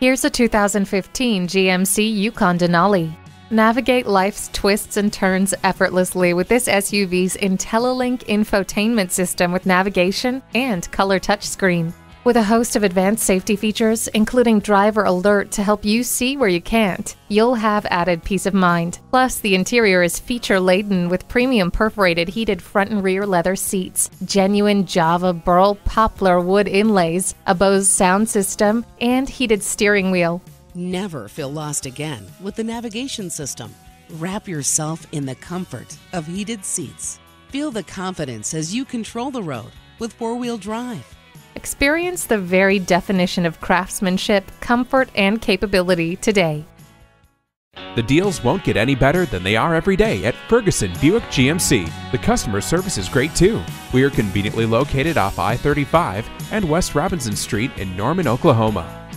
Here's a 2015 GMC Yukon Denali. Navigate life's twists and turns effortlessly with this SUV's IntelliLink infotainment system with navigation and color touchscreen. With a host of advanced safety features, including driver alert to help you see where you can't, you'll have added peace of mind. Plus, the interior is feature laden with premium perforated heated front and rear leather seats, genuine Java burl poplar wood inlays, a Bose sound system, and heated steering wheel. Never feel lost again with the navigation system. Wrap yourself in the comfort of heated seats. Feel the confidence as you control the road with four wheel drive. Experience the very definition of craftsmanship, comfort, and capability today. The deals won't get any better than they are every day at Ferguson Buick GMC. The customer service is great too. We are conveniently located off I 35 and West Robinson Street in Norman, Oklahoma.